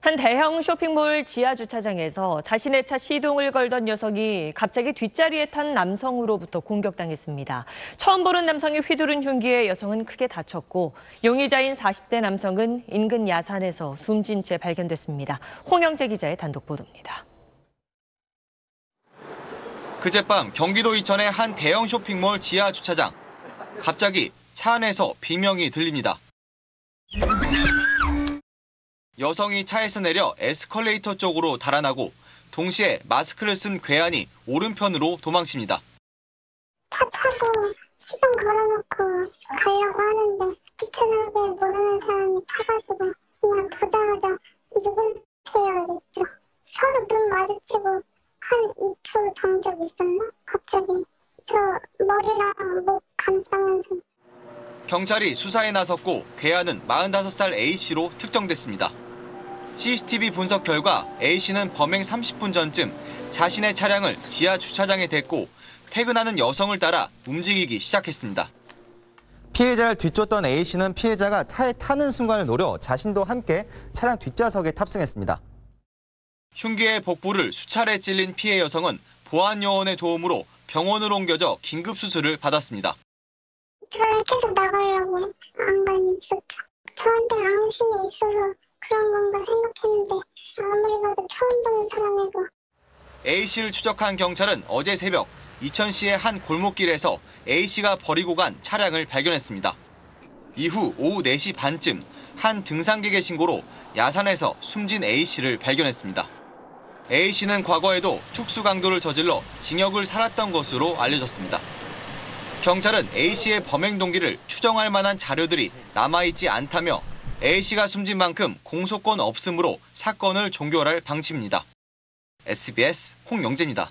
한 대형 쇼핑몰 지하 주차장에서 자신의 차 시동을 걸던 여성이 갑자기 뒷자리에 탄 남성으로부터 공격당했습니다. 처음 보는 남성이 휘두른 흉기에 여성은 크게 다쳤고 용의자인 40대 남성은 인근 야산에서 숨진 채 발견됐습니다. 홍영재 기자의 단독 보도입니다. 그젯밤 경기도 이천의 한 대형 쇼핑몰 지하 주차장. 갑자기 차 안에서 비명이 들립니다. 여성이 차에서 내려 에스컬레이터 쪽으로 달아나고 동시에 마스크를 쓴 괴한이 오른편으로 도망칩니다. 차 타고 시동 걸어놓고 가려고 하는데 뒷좌석에 모르는 사람이 타가지고 그냥 보자마자 누구세요 이랬죠. 서로 눈 마주치고 한 2초 정적 있었나? 갑자기 저 머리랑 목 감싸면서 경찰이 수사에 나섰고 괴한은 45살 A씨로 특정됐습니다. CCTV 분석 결과 A씨는 범행 30분 전쯤 자신의 차량을 지하 주차장에 댔고 퇴근하는 여성을 따라 움직이기 시작했습니다. 피해자를 뒤쫓던 A씨는 피해자가 차에 타는 순간을 노려 자신도 함께 차량 뒷좌석에 탑승했습니다. 흉기의 복부를 수차례 찔린 피해 여성은 보안 요원의 도움으로 병원으로 옮겨져 긴급 수술을 받았습니다. 제가 계속 나가려고 안간이 있었죠. 저한테 앙심이 있어서 그런 건가 생각했는데 아무리 봐도 처음 보는 사람이고 A씨를 추적한 경찰은 어제 새벽 이천시의 한 골목길에서 A씨가 버리고 간 차량을 발견했습니다. 이후 오후 4시 반쯤 한 등산객의 신고로 야산에서 숨진 A씨를 발견했습니다. A씨는 과거에도 특수 강도를 저질러 징역을 살았던 것으로 알려졌습니다. 경찰은 A씨의 범행 동기를 추정할 만한 자료들이 남아있지 않다며 A씨가 숨진 만큼 공소권 없음으로 사건을 종결할 방침입니다. SBS 홍영재입니다.